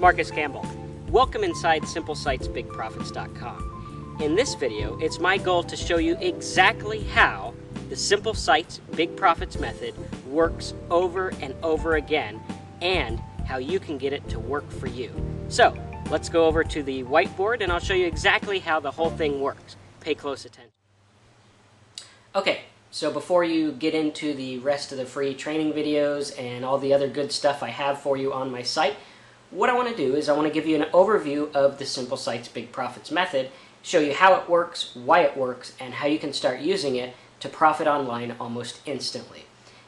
Marcus Campbell. Welcome inside SimpleSitesBigProfits.com. In this video, it's my goal to show you exactly how the Simple Sites Big Profits method works over and over again and how you can get it to work for you. So, let's go over to the whiteboard and I'll show you exactly how the whole thing works. Pay close attention. Okay, so before you get into the rest of the free training videos and all the other good stuff I have for you on my site, what I want to do is I want to give you an overview of the Simple Sites Big Profits method, show you how it works, why it works, and how you can start using it to profit online almost instantly.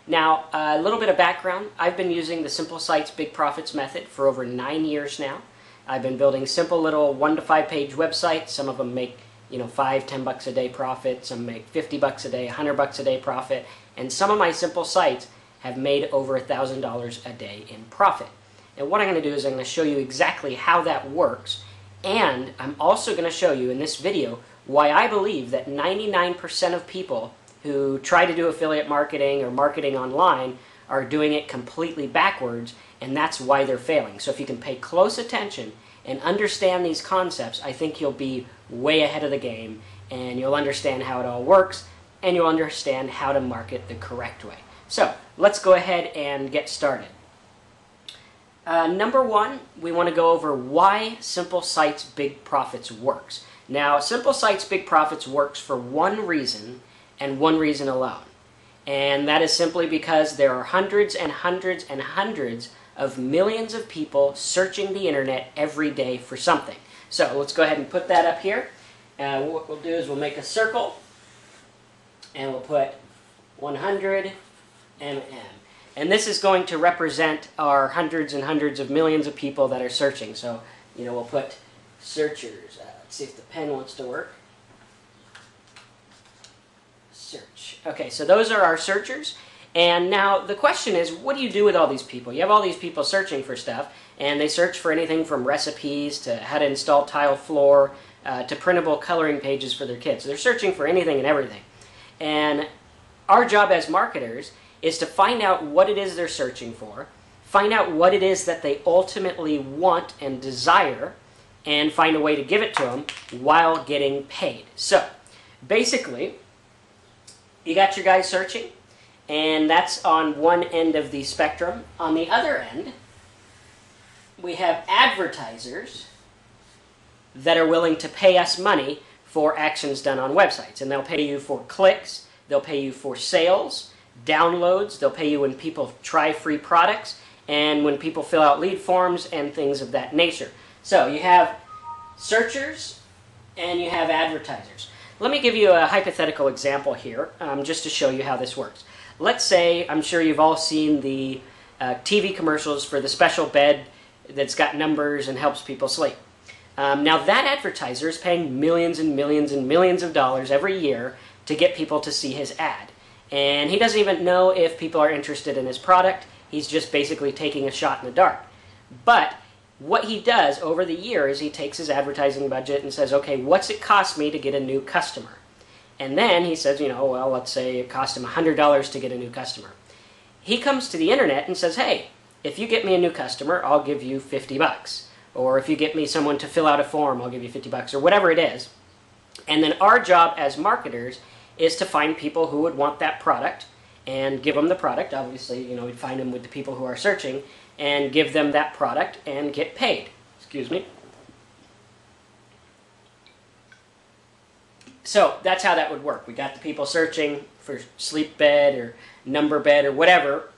Now, a little bit of background. I've been using the Simple Sites Big Profits method for over nine years now. I've been building simple little one to five page websites. Some of them make you know five, ten bucks a day profit. Some make 50 bucks a day, 100 bucks a day profit. And some of my simple sites have made over a $1,000 a day in profit. And what I'm going to do is I'm going to show you exactly how that works. And I'm also going to show you in this video why I believe that 99% of people who try to do affiliate marketing or marketing online are doing it completely backwards, and that's why they're failing. So if you can pay close attention and understand these concepts, I think you'll be way ahead of the game, and you'll understand how it all works, and you'll understand how to market the correct way. So let's go ahead and get started. Uh, number one, we want to go over why Simple Sites Big Profits works. Now, Simple Sites Big Profits works for one reason and one reason alone. And that is simply because there are hundreds and hundreds and hundreds of millions of people searching the internet every day for something. So let's go ahead and put that up here. Uh, what we'll do is we'll make a circle and we'll put 100 mm. And this is going to represent our hundreds and hundreds of millions of people that are searching. So, you know, we'll put searchers. Uh, let's see if the pen wants to work. Search. Okay, so those are our searchers. And now the question is, what do you do with all these people? You have all these people searching for stuff, and they search for anything from recipes to how to install tile floor uh, to printable coloring pages for their kids. They're searching for anything and everything. And our job as marketers is to find out what it is they're searching for, find out what it is that they ultimately want and desire, and find a way to give it to them while getting paid. So, basically, you got your guys searching, and that's on one end of the spectrum. On the other end, we have advertisers that are willing to pay us money for actions done on websites. And they'll pay you for clicks, they'll pay you for sales, downloads. They'll pay you when people try free products and when people fill out lead forms and things of that nature. So you have searchers and you have advertisers. Let me give you a hypothetical example here um, just to show you how this works. Let's say, I'm sure you've all seen the uh, TV commercials for the special bed that's got numbers and helps people sleep. Um, now that advertiser is paying millions and millions and millions of dollars every year to get people to see his ad. And he doesn't even know if people are interested in his product. He's just basically taking a shot in the dark. But what he does over the year is he takes his advertising budget and says, okay, what's it cost me to get a new customer? And then he says, you know, well, let's say it cost him $100 to get a new customer. He comes to the internet and says, hey, if you get me a new customer, I'll give you 50 bucks. Or if you get me someone to fill out a form, I'll give you 50 bucks, or whatever it is. And then our job as marketers is to find people who would want that product and give them the product. Obviously, you know, we'd find them with the people who are searching and give them that product and get paid. Excuse me. So that's how that would work. We got the people searching for sleep bed or number bed or whatever,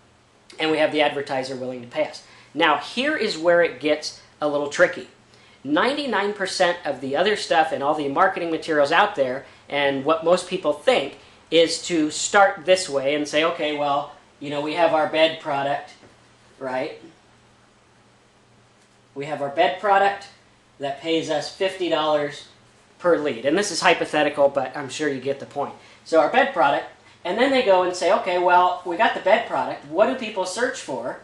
and we have the advertiser willing to pay us. Now, here is where it gets a little tricky. 99% of the other stuff and all the marketing materials out there and what most people think is to start this way and say, okay, well, you know, we have our bed product, right? We have our bed product that pays us $50 per lead. And this is hypothetical, but I'm sure you get the point. So our bed product, and then they go and say, okay, well, we got the bed product. What do people search for?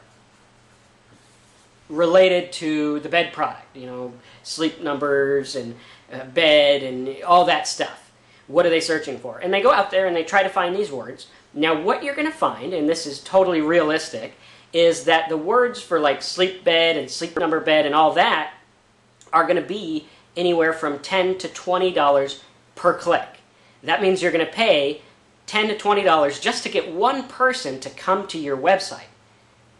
Related to the bed product, you know, sleep numbers and uh, bed and all that stuff. What are they searching for? And they go out there and they try to find these words. Now, what you're going to find, and this is totally realistic, is that the words for like sleep bed and sleep number bed and all that are going to be anywhere from 10 to $20 per click. That means you're going to pay 10 to $20 just to get one person to come to your website.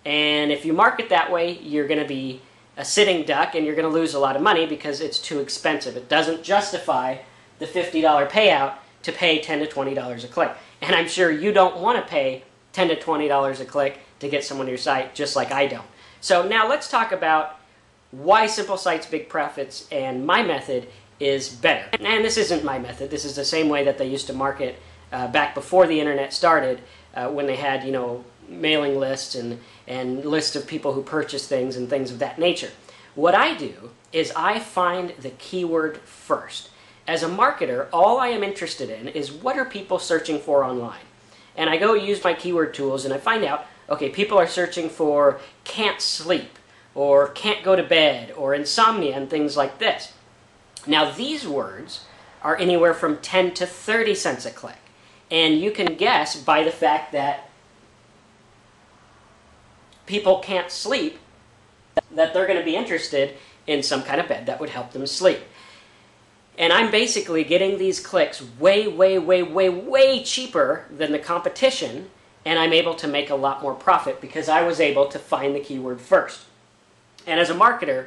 And if you market that way, you're going to be a sitting duck and you're going to lose a lot of money because it's too expensive. It doesn't justify the $50 payout to pay 10 to $20 a click. And I'm sure you don't want to pay 10 to $20 a click to get someone to your site just like I don't. So now let's talk about why Simple Sites Big Profits and my method is better. And this isn't my method. This is the same way that they used to market uh, back before the internet started uh, when they had, you know, mailing lists and, and lists of people who purchase things and things of that nature. What I do is I find the keyword first. As a marketer, all I am interested in is what are people searching for online. And I go use my keyword tools and I find out, okay, people are searching for can't sleep or can't go to bed or insomnia and things like this. Now these words are anywhere from 10 to 30 cents a click. And you can guess by the fact that people can't sleep that they're going to be interested in some kind of bed that would help them sleep. And I'm basically getting these clicks way, way, way, way, way cheaper than the competition, and I'm able to make a lot more profit because I was able to find the keyword first. And as a marketer,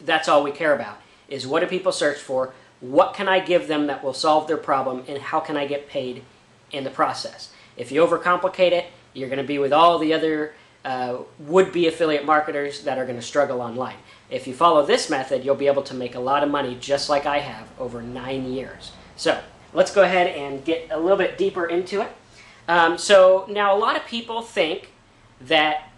that's all we care about, is what do people search for, what can I give them that will solve their problem, and how can I get paid in the process. If you overcomplicate it, you're going to be with all the other uh, would-be affiliate marketers that are going to struggle online. If you follow this method, you'll be able to make a lot of money just like I have over nine years. So let's go ahead and get a little bit deeper into it. Um, so now a lot of people think that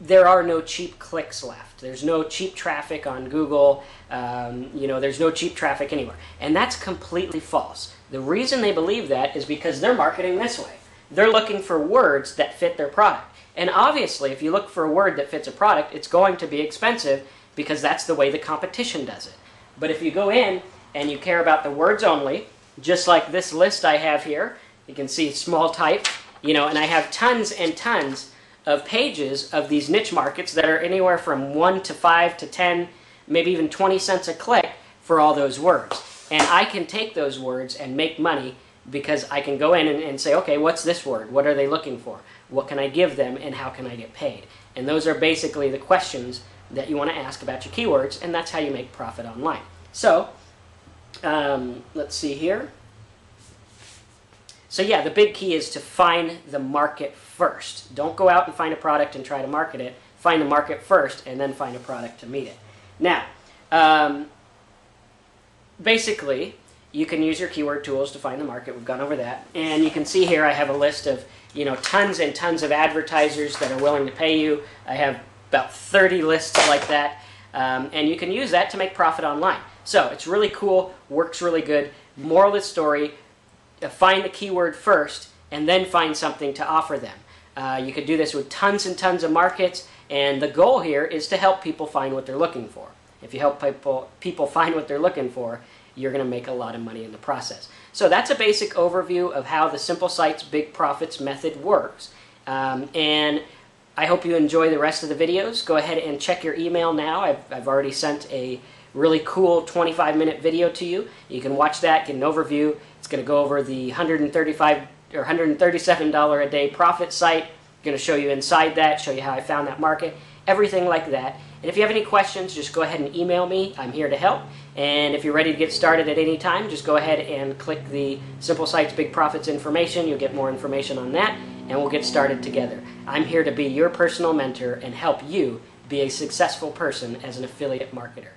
there are no cheap clicks left. There's no cheap traffic on Google. Um, you know, there's no cheap traffic anywhere. And that's completely false. The reason they believe that is because they're marketing this way. They're looking for words that fit their product. And obviously, if you look for a word that fits a product, it's going to be expensive because that's the way the competition does it. But if you go in and you care about the words only, just like this list I have here, you can see small type, you know, and I have tons and tons of pages of these niche markets that are anywhere from 1 to 5 to 10, maybe even 20 cents a click for all those words. And I can take those words and make money because I can go in and, and, say, okay, what's this word? What are they looking for? What can I give them and how can I get paid? And those are basically the questions that you want to ask about your keywords, and that's how you make profit online. So, um, let's see here. So yeah, the big key is to find the market first. Don't go out and find a product and try to market it. Find the market first and then find a product to meet it. Now, um, basically, you can use your keyword tools to find the market. We've gone over that. And you can see here I have a list of you know tons and tons of advertisers that are willing to pay you. I have about 30 lists like that. Um, and you can use that to make profit online. So it's really cool, works really good. Moral of the story, uh, find the keyword first and then find something to offer them. Uh, you could do this with tons and tons of markets, and the goal here is to help people find what they're looking for. If you help people, people find what they're looking for, you're going to make a lot of money in the process. So that's a basic overview of how the Simple Sites Big Profits method works. Um, and I hope you enjoy the rest of the videos. Go ahead and check your email now. I've, I've already sent a really cool 25 minute video to you. You can watch that, get an overview. It's going to go over the 135 or $137 a day profit site. I'm going to show you inside that, show you how I found that market, everything like that. And if you have any questions, just go ahead and email me. I'm here to help. And if you're ready to get started at any time, just go ahead and click the Simple Sites Big Profits information. You'll get more information on that, and we'll get started together. I'm here to be your personal mentor and help you be a successful person as an affiliate marketer.